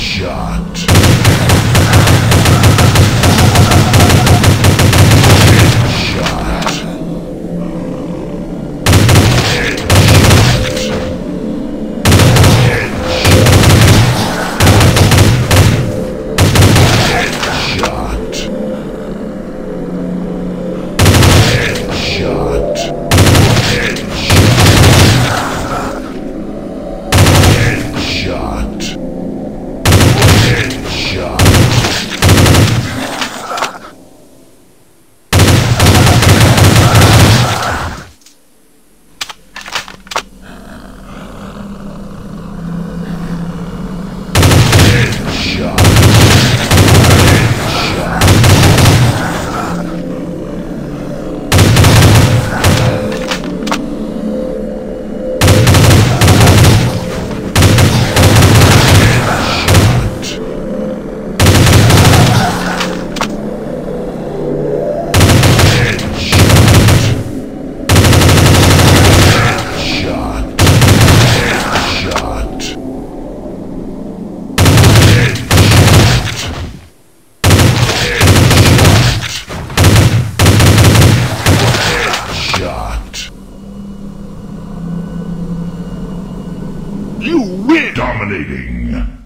shot. You win! Dominating.